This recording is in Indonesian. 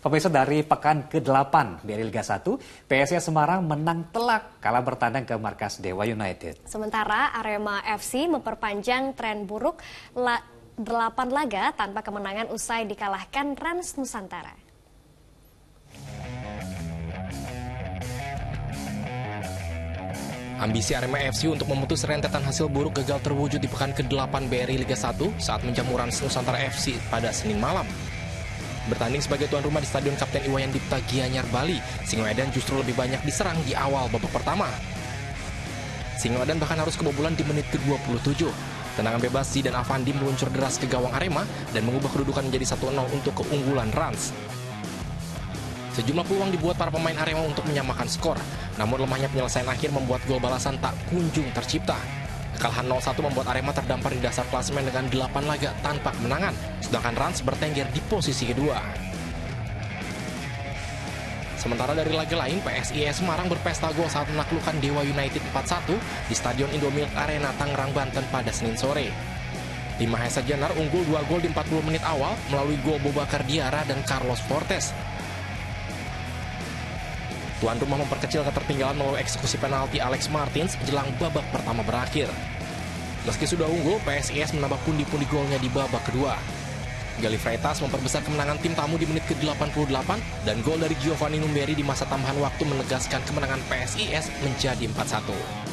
Pemirsa dari pekan ke-8 dari Liga 1, PSIS Semarang menang telak kala bertandang ke markas Dewa United. Sementara Arema FC memperpanjang tren buruk la 8 laga tanpa kemenangan usai dikalahkan Rans Nusantara. Ambisi Arema FC untuk memutus rentetan hasil buruk gagal terwujud di pekan ke-8 BRI Liga 1 saat menjamu Rans Nusantara FC pada Senin malam. Bertanding sebagai tuan rumah di Stadion Kapten Iwayan Dipta Gianyar, Bali, Singoedan justru lebih banyak diserang di awal babak pertama. Singoedan bahkan harus kebobolan di menit ke-27. Tendangan bebas Si dan Avandi meluncur deras ke gawang Arema dan mengubah kedudukan menjadi 1-0 untuk keunggulan Rans. Sejumlah peluang dibuat para pemain Arema untuk menyamakan skor, namun lemahnya penyelesaian akhir membuat gol balasan tak kunjung tercipta. Kekalahan 0-1 membuat Arema terdampar di dasar klasemen dengan 8 laga tanpa kemenangan, sedangkan Rans bertengger di posisi kedua. Sementara dari laga lain, PSIS Semarang berpesta gol saat menaklukkan Dewa United 4-1 di Stadion Indomilk Arena Tangerang, Banten pada Senin sore. Tim Mahesa Janar unggul 2 gol di 40 menit awal melalui gol Bobakar Diara dan Carlos Fortes. Tuan rumah memperkecil ketertinggalan melalui eksekusi penalti Alex Martins jelang babak pertama berakhir. Meski sudah unggul, PSIS menambah pundi-pundi golnya di babak kedua. Gali Freitas memperbesar kemenangan tim tamu di menit ke-88 dan gol dari Giovanni Numberi di masa tambahan waktu menegaskan kemenangan PSIS menjadi 4-1.